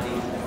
body.